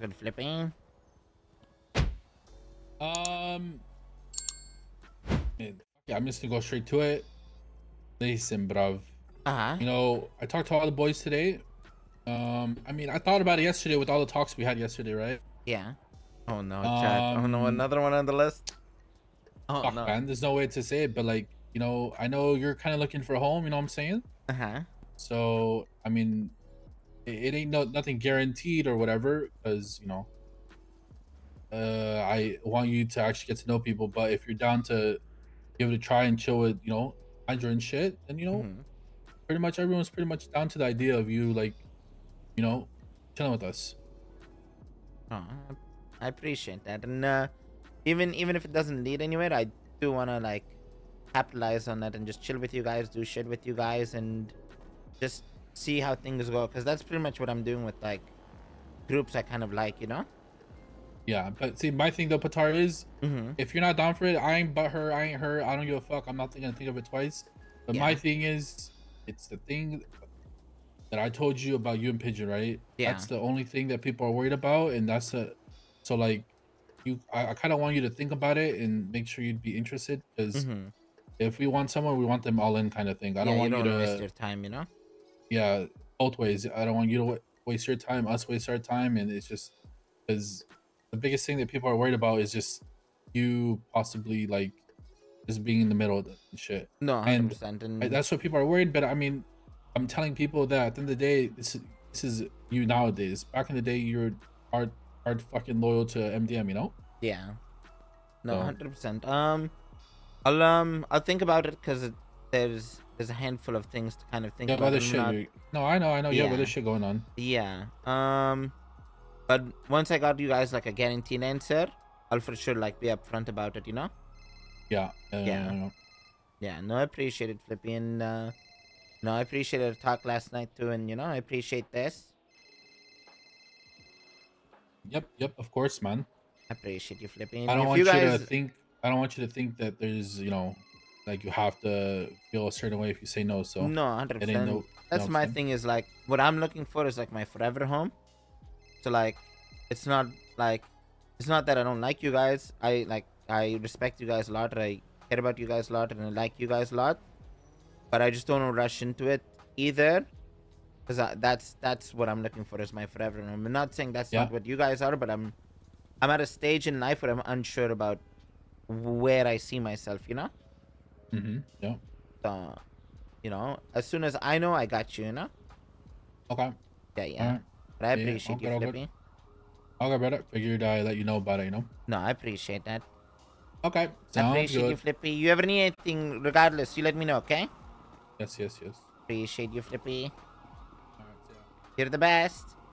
good, Flippy? Um, yeah, I'm just gonna go straight to it. Listen, bruv. Uh huh. You know, I talked to all the boys today. Um, I mean, I thought about it yesterday with all the talks we had yesterday, right? Yeah. Oh no, chat. oh no, Um, another one on the list. Oh Fuck, no. man, there's no way to say it, but like, you know, I know you're kind of looking for a home. You know what I'm saying? Uh huh. So, I mean, it, ain't no nothing guaranteed or whatever, because you know, uh, I want you to actually get to know people. But if you're down to give it a try and chill with, you know, Hydra and shit, then you know, Mhm. pretty much everyone's pretty much down to the idea of you, like, you know, chilling with us. Oh, I appreciate that, and uh, even even if it doesn't lead anywhere, I do wanna like capitalize on that and just chill with you guys, do shit with you guys, and just see how things go. Cause that's pretty much what I'm doing with like groups I kind of like, you know. Yeah, but see, my thing though, Patar is Mm-hmm. if you're not down for it, I ain't but her, I ain't her. I don't give a fuck. I'm not gonna think of it twice. But my thing is, it's the thing that I told you about you and Pigeon, right? Yeah. That's the only thing that people are worried about, and that's a. So like, you, I, I kind of want you to think about it and make sure you'd be interested because Mm-hmm. if we want someone, we want them all in, kind of thing. I yeah, don't want you you, don't to. wanna waste your time, you know. Yeah, both ways. I don't want you to waste your time, us waste our time, and it's just because the biggest thing that people are worried about is just you possibly like just being in the middle of the shit. No, hundred And percent, and I- That's what people are worried. But I mean, I'm telling people that at the end of the day, this is this is you nowadays. Back in the day, you're hard hard fucking loyal to MDM. You know. yeah, no, So- hundred percent. Um, I'll um, I'll think about it because there's there's a handful of things to kind of think have about. shit. not- No, I know, I know. You have Yeah. other shit going on. Yeah. Um, but once I got you guys like a guaranteed answer, I'll for sure like be upfront about it. You know. Yeah. Uh, Yeah. Yeah. No, I appreciate it, Flippy, and uh, no, I appreciate the talk last night too, and you know, I appreciate this. Yep. Yep. Of course, man. I appreciate you, Flippy. I don't if want you you, to think. I don't want you to think that there's, you know, like you have to feel a certain way if you say no. So no, hundred percent. no. That's I'm my saying? thing. Is like what I'm looking for is like my forever home. So like, it's not like it's not that I don't like you guys. I like I respect you guys a lot. I care about you guys a lot, and I like you guys a lot. But I just don't want to rush into it either, because that's that's what I'm looking for is my forever And I'm not saying that's not what you guys are, but I'm I'm at a stage in life where I'm unsure about where I see myself. You know. Mm-hmm. Yeah. So, you know, as soon as I know, I got you. You know. Okay. Yeah, yeah. Alright. But I Yeah, appreciate okay, you, okay. Flippy. Okay, brother. Figured I let you know about it. You know. No, I appreciate that. Okay. I Sounds appreciate you, good. Flippy. You ever need anything, regardless, you let me know, okay? Yes. Yes. Yes. Appreciate you, Flippy. Yeah. You're the best.